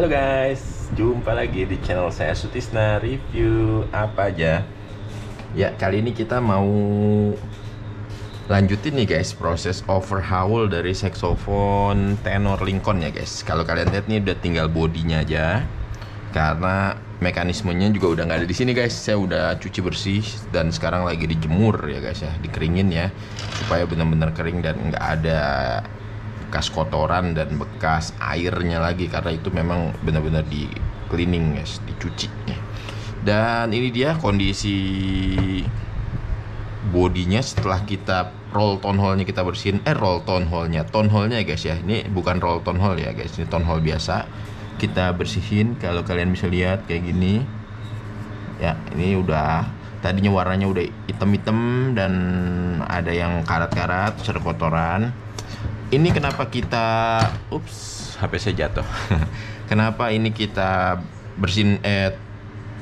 Halo guys, jumpa lagi di channel saya Sutisna Review. Apa aja? Ya, kali ini kita mau lanjutin nih guys proses overhaul dari saxophone tenor Lincoln ya guys. Kalau kalian lihat nih udah tinggal bodinya aja. Karena mekanismenya juga udah nggak ada di sini guys. Saya udah cuci bersih dan sekarang lagi dijemur ya guys ya. Dikeringin ya Supaya benar-benar kering dan nggak ada bekas kotoran dan bekas airnya lagi karena itu memang benar-benar di cleaning guys, dicuci. Dan ini dia kondisi bodinya setelah kita roll tone hole-nya kita bersihin. Eh roll tone hole-nya tone hole-nya ya guys ya. Ini bukan roll tone hole ya guys. Ini tone hole biasa. Kita bersihin. Kalau kalian bisa lihat kayak gini. Ya ini udah tadinya warnanya udah hitam-hitam dan ada yang karat-karat serta kotoran ini kenapa kita ups HP saya jatuh. Kenapa ini kita bersihin eh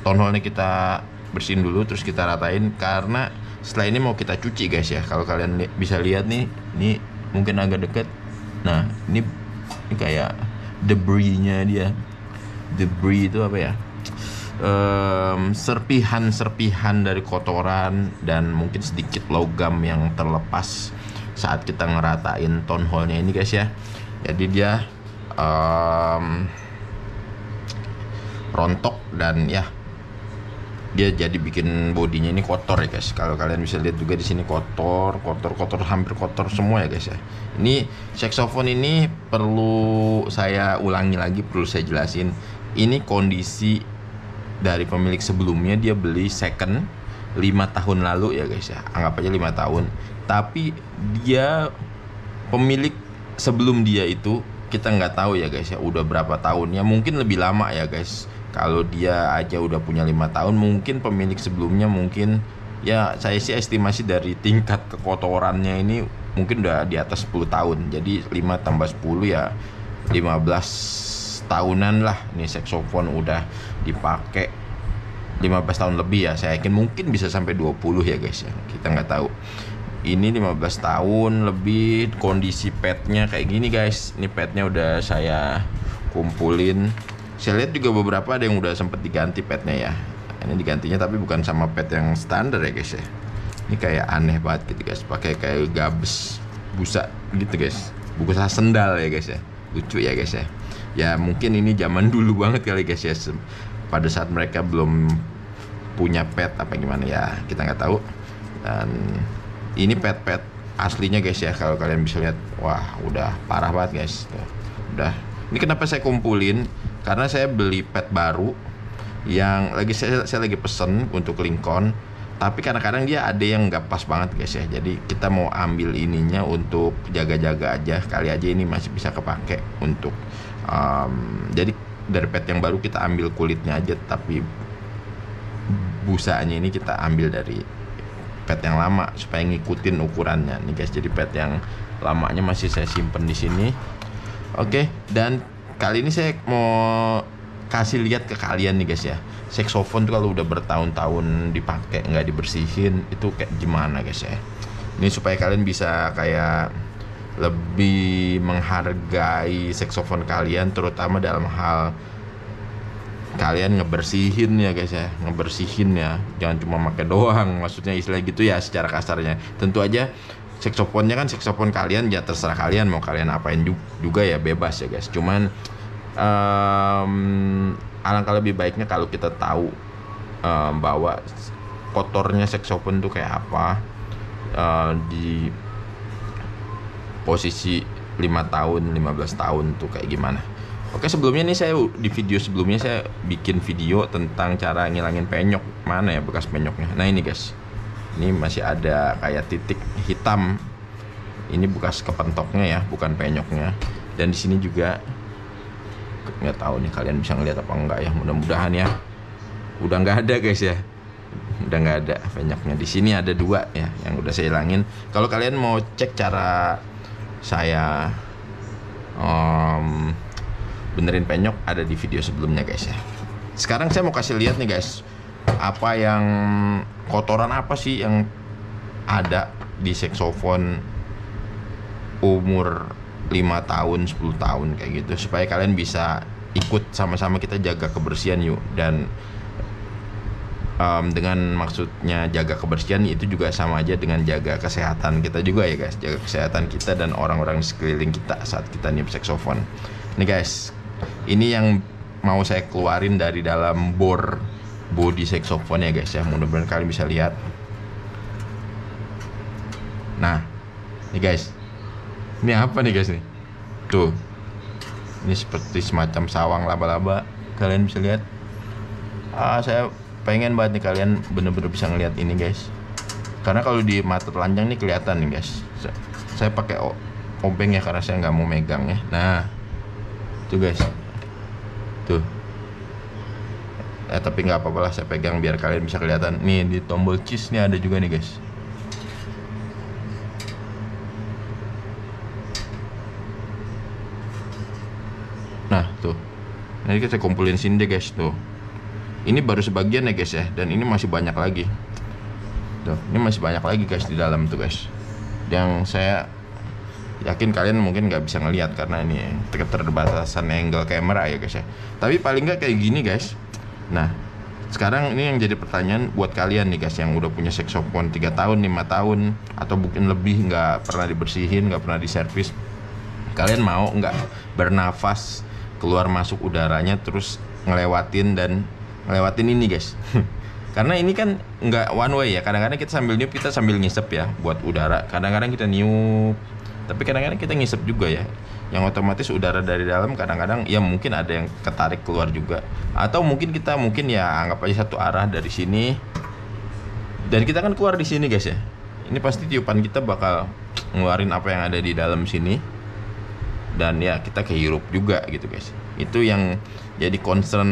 tonholnya kita bersihin dulu terus kita ratain? Karena setelah ini mau kita cuci guys ya. Kalau kalian li bisa lihat nih ini mungkin agak deket. Nah ini, ini kayak debrisnya dia. Debris itu apa ya? Um, serpihan-serpihan dari kotoran dan mungkin sedikit logam yang terlepas saat kita ngeratain tone hole-nya ini guys ya. Jadi dia um, rontok dan ya dia jadi bikin bodinya ini kotor ya guys. Kalau kalian bisa lihat juga di sini kotor kotor kotor hampir kotor semua ya guys ya. Ini saxophone ini perlu saya ulangi lagi perlu saya jelasin. Ini kondisi dari pemilik sebelumnya dia beli second lima tahun lalu ya guys ya. Anggap aja lima tahun. Tapi dia pemilik sebelum dia itu kita nggak tahu ya guys ya udah berapa tahunnya mungkin lebih lama ya guys. Kalau dia aja udah punya lima tahun mungkin pemilik sebelumnya mungkin ya saya sih estimasi dari tingkat kekotorannya ini mungkin udah di atas 10 tahun. Jadi 5 tambah 10 ya 15 tahunan lah. Ini saxophone udah dipakai 15 tahun lebih ya. Saya yakin mungkin bisa sampai 20 ya guys ya. Kita nggak tahu. Ini 15 tahun lebih kondisi petnya kayak gini guys. Ini petnya udah saya kumpulin. Saya lihat juga beberapa ada yang udah sempet diganti petnya ya. Ini digantinya tapi bukan sama pet yang standar ya guys ya. Ini kayak aneh banget gitu guys. Pakai kayak gabes busa gitu guys. Busa sendal ya guys ya. Lucu ya guys ya. Ya mungkin ini zaman dulu banget kali guys ya pada saat mereka belum punya pet apa gimana ya kita nggak tahu. Dan ini pet-pet aslinya guys ya kalau kalian bisa lihat wah udah parah banget guys. Tuh, udah. Ini kenapa saya kumpulin? Karena saya beli pet baru yang lagi saya, saya lagi pesen untuk Lincoln tapi kadang-kadang dia ada yang nggak pas banget guys ya. Jadi kita mau ambil ininya untuk jaga-jaga aja kali aja ini masih bisa kepake untuk um, jadi dari pet yang baru kita ambil kulitnya aja tapi busanya ini kita ambil dari pet yang lama supaya ngikutin ukurannya. Nih guys jadi pet yang lamanya masih saya simpen di sini. Oke dan kali ini saya mau kasih lihat ke kalian nih guys ya. Saxophone tuh kalau udah bertahun-tahun dipakai nggak dibersihin itu kayak gimana guys ya? Ini supaya kalian bisa kayak lebih menghargai saxophone kalian terutama dalam hal kalian ngebersihin ya guys ya. Ngebersihin ya. Jangan cuma pakai doang maksudnya istilah gitu ya secara kasarnya. Tentu aja seksofonnya kan seksofon kalian ya terserah kalian mau kalian apain juga ya bebas ya guys. Cuman um, alangkah lebih baiknya kalau kita tahu um, bahwa kotornya seksofon tuh kayak apa uh, di posisi 5 tahun 15 tahun tuh kayak gimana Oke sebelumnya nih saya di video sebelumnya saya bikin video tentang cara ngilangin penyok mana ya bekas penyoknya. Nah ini guys, ini masih ada kayak titik hitam. Ini bekas kepentoknya ya, bukan penyoknya. Dan di sini juga nggak tahu nih kalian bisa ngeliat apa enggak ya. Mudah-mudahan ya. Udah nggak ada guys ya. Udah nggak ada penyoknya. Di sini ada dua ya yang udah saya hilangin. Kalau kalian mau cek cara saya um, benerin penyok ada di video sebelumnya guys ya. Sekarang saya mau kasih lihat nih guys apa yang kotoran apa sih yang ada di saxophone umur 5 tahun 10 tahun kayak gitu supaya kalian bisa ikut sama-sama kita jaga kebersihan yuk. Dan um, dengan maksudnya jaga kebersihan itu juga sama aja dengan jaga kesehatan kita juga ya guys. Jaga kesehatan kita dan orang-orang di sekeliling kita saat kita niup saxophone nih guys ini yang mau saya keluarin dari dalam bore body saxophone ya guys ya. Mudah-mudahan kalian bisa lihat. Nah nih guys. Ini apa nih guys nih? Tuh. Ini seperti semacam sawang laba-laba. Kalian bisa lihat. Ah saya pengen banget nih kalian bener-bener bisa ngeliat ini guys. Karena kalau di mata telanjang nih kelihatan nih guys. Saya, saya pakai obeng ya karena saya nggak mau megang ya. Nah tuh guys. Tuh. Eh tapi nggak apa-apa lah saya pegang biar kalian bisa kelihatan. Nih di tombol cheese nya ada juga nih guys. Nah tuh. Nanti kita kumpulin sini deh guys tuh ini baru sebagian ya guys ya. Dan ini masih banyak lagi. Tuh ini masih banyak lagi guys di dalam tuh guys. Yang saya yakin kalian mungkin nggak bisa ngelihat karena ini terbatasan angle kamera ya guys ya. Tapi paling nggak kayak gini guys. Nah sekarang ini yang jadi pertanyaan buat kalian nih guys yang udah punya saxophone 3 tahun 5 tahun atau mungkin lebih nggak pernah dibersihin nggak pernah diservis. Kalian mau nggak bernafas keluar masuk udaranya terus ngelewatin dan ngelewatin ini guys. Karena ini kan nggak one way ya. Kadang-kadang kita sambil niup kita sambil ngisep ya buat udara. Kadang-kadang kita niup. Tapi kadang-kadang kita ngisep juga ya. Yang otomatis udara dari dalam kadang-kadang ya mungkin ada yang ketarik keluar juga. Atau mungkin kita mungkin ya anggap aja satu arah dari sini. Dan kita kan keluar di sini guys ya. Ini pasti tiupan kita bakal ngeluarin apa yang ada di dalam sini. Dan ya kita kehirup juga gitu guys. Itu yang jadi concern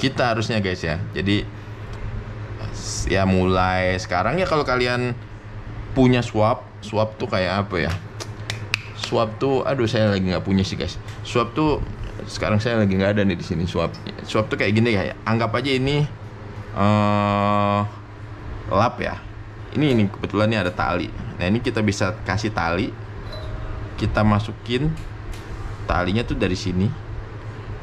kita harusnya guys ya. Jadi ya mulai sekarang ya kalau kalian punya swap swap tuh kayak apa ya? Swap tuh aduh saya lagi nggak punya sih guys. Swap tuh sekarang saya lagi nggak ada nih di sini swap. Swap tuh kayak gini ya. Anggap aja ini uh, lap ya. Ini ini kebetulan ini ada tali. Nah ini kita bisa kasih tali. Kita masukin talinya tuh dari sini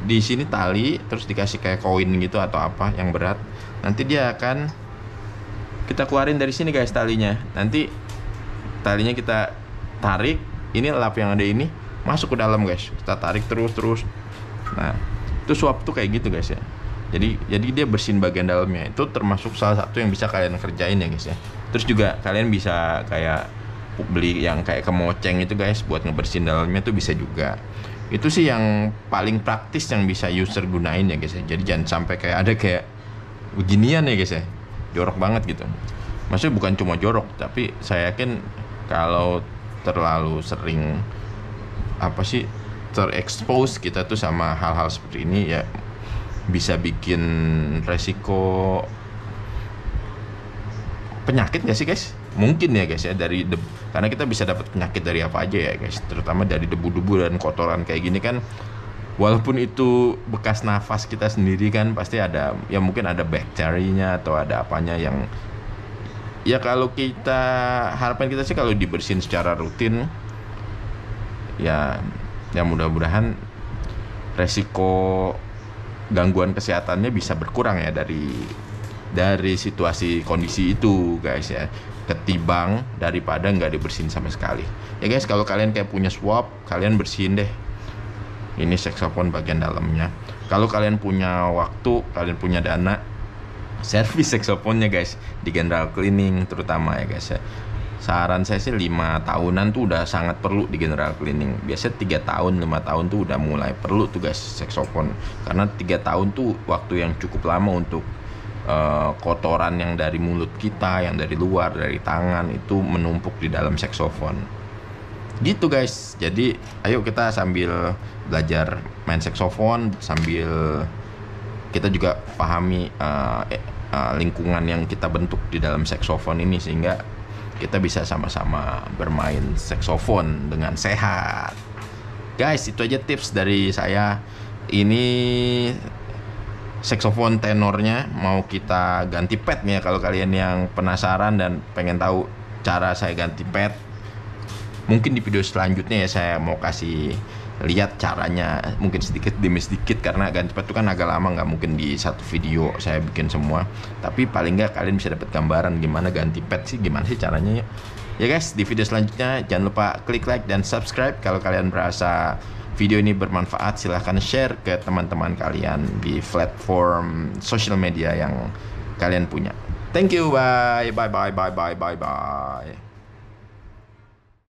di sini tali terus dikasih kayak koin gitu atau apa yang berat nanti dia akan kita keluarin dari sini guys talinya. Nanti talinya kita tarik ini lap yang ada ini masuk ke dalam guys. Kita tarik terus terus. Nah itu swap tuh kayak gitu guys ya. Jadi jadi dia bersihin bagian dalamnya. Itu termasuk salah satu yang bisa kalian kerjain ya guys ya. Terus juga kalian bisa kayak beli yang kayak kemoceng itu guys buat ngebersihin dalamnya tuh bisa juga itu sih yang paling praktis yang bisa user gunain ya guys ya. Jadi jangan sampai kayak ada kayak beginian ya guys ya. Jorok banget gitu. Maksudnya bukan cuma jorok tapi saya yakin kalau terlalu sering apa sih terekspos kita tuh sama hal-hal seperti ini ya bisa bikin resiko penyakit gak sih guys? Mungkin ya guys ya dari karena kita bisa dapat penyakit dari apa aja ya guys. Terutama dari debu-debu dan kotoran kayak gini kan. Walaupun itu bekas nafas kita sendiri kan pasti ada ya mungkin ada bakterinya atau ada apanya yang ya kalau kita harapan kita sih kalau dibersihin secara rutin ya ya mudah-mudahan resiko gangguan kesehatannya bisa berkurang ya dari dari situasi kondisi itu guys ya ketimbang daripada nggak dibersihin sama sekali. Ya guys kalau kalian kayak punya swap kalian bersihin deh. Ini saxophone bagian dalamnya. Kalau kalian punya waktu kalian punya dana servis saxophone-nya guys di general cleaning terutama ya guys ya. Saran saya sih lima tahunan tuh udah sangat perlu di general cleaning. Biasanya tiga tahun lima tahun tuh udah mulai perlu tuh guys saxophone karena tiga tahun tuh waktu yang cukup lama untuk uh, kotoran yang dari mulut kita yang dari luar dari tangan itu menumpuk di dalam saxophone gitu guys jadi ayo kita sambil belajar main saxophone sambil kita juga pahami uh, uh, lingkungan yang kita bentuk di dalam saxophone ini sehingga kita bisa sama-sama bermain saxophone dengan sehat. Guys, itu aja tips dari saya. Ini saxophone tenornya mau kita ganti pad nih ya kalau kalian yang penasaran dan pengen tahu cara saya ganti pad. Mungkin di video selanjutnya ya saya mau kasih lihat caranya mungkin sedikit demi sedikit karena ganti pet itu kan agak lama nggak mungkin di satu video saya bikin semua tapi paling nggak kalian bisa dapat gambaran gimana ganti pet sih gimana sih caranya ya ya guys di video selanjutnya jangan lupa klik like dan subscribe kalau kalian merasa video ini bermanfaat silahkan share ke teman-teman kalian di platform social media yang kalian punya. Thank you bye bye bye bye bye bye bye